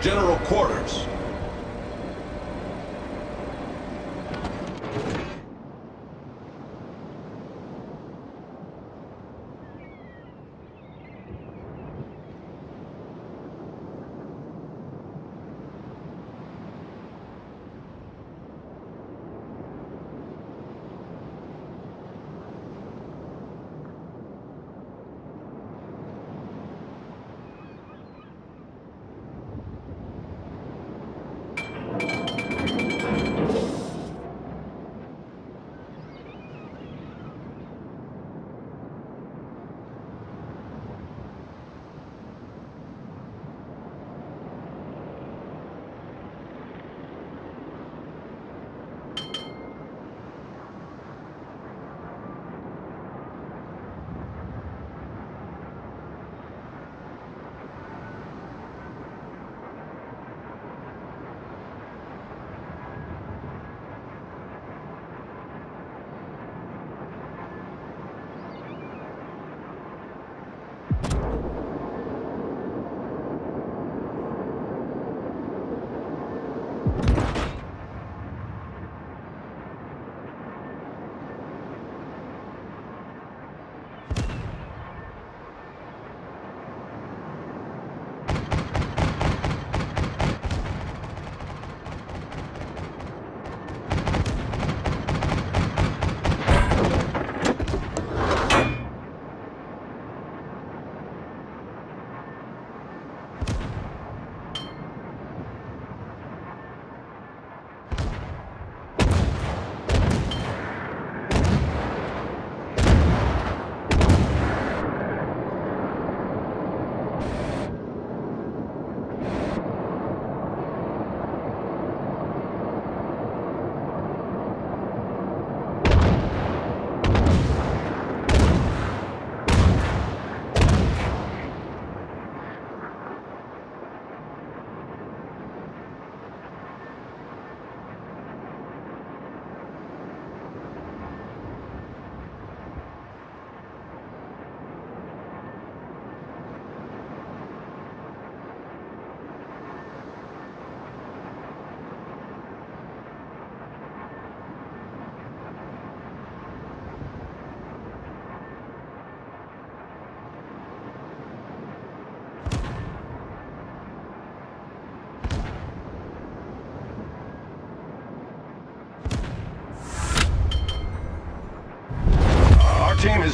General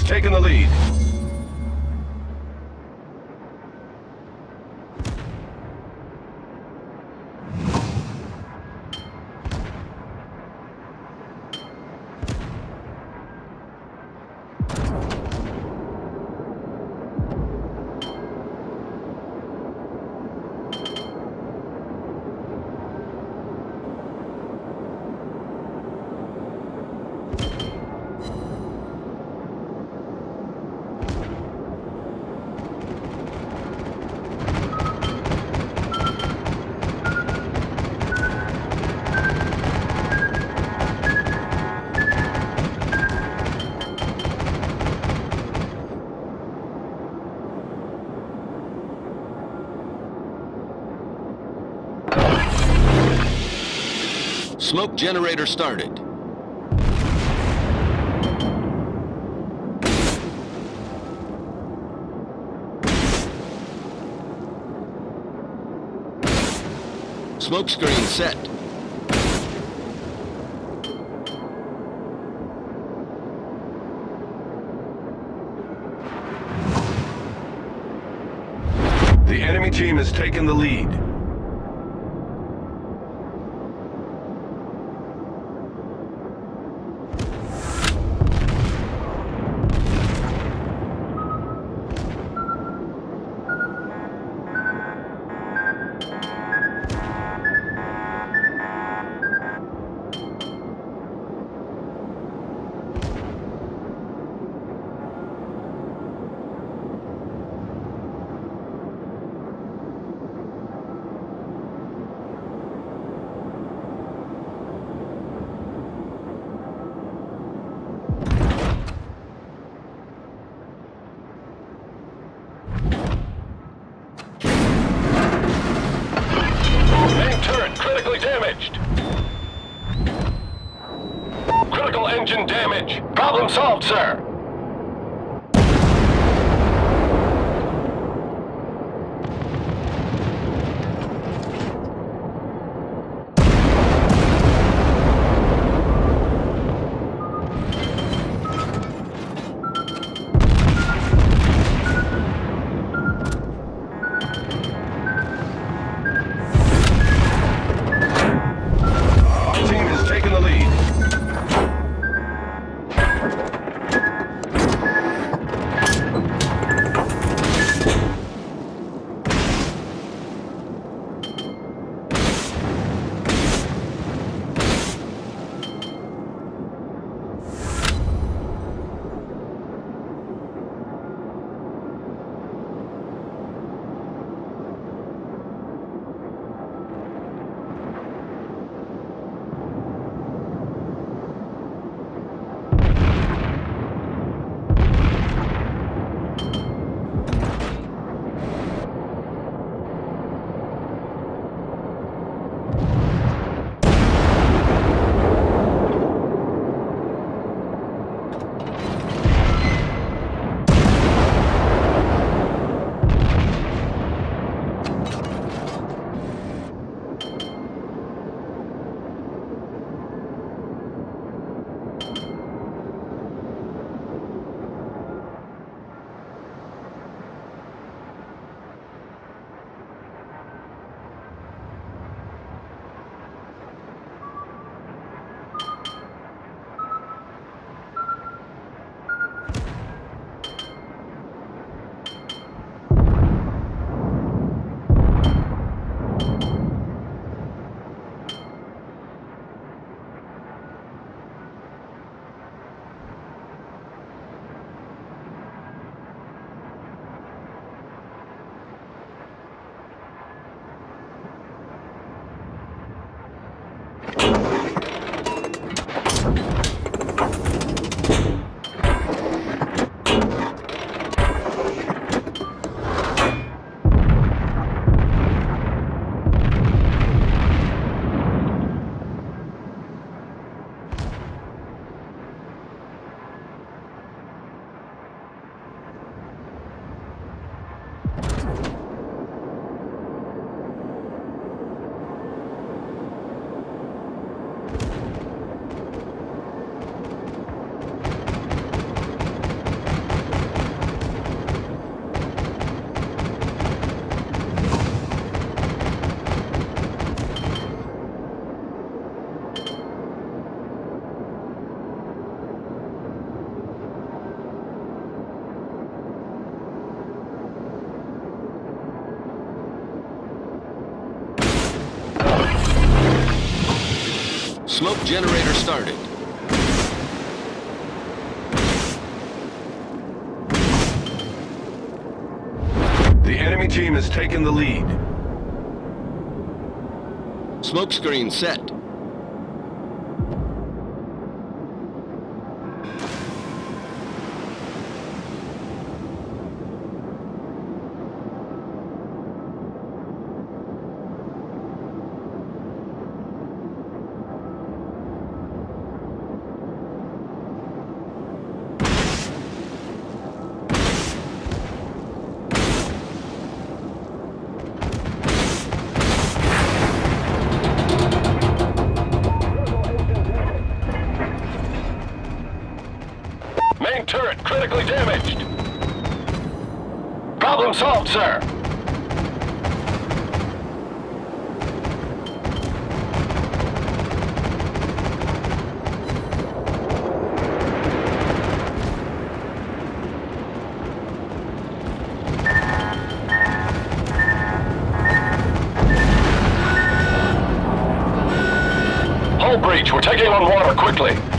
taken the lead. Generator started. Smoke screen set. The enemy team has taken the lead. Taking damage. Problem solved, sir. Generator started. The enemy team has taken the lead. Smoke screen set. Turret critically damaged. Problem solved, sir. Breach. We're taking on water quickly.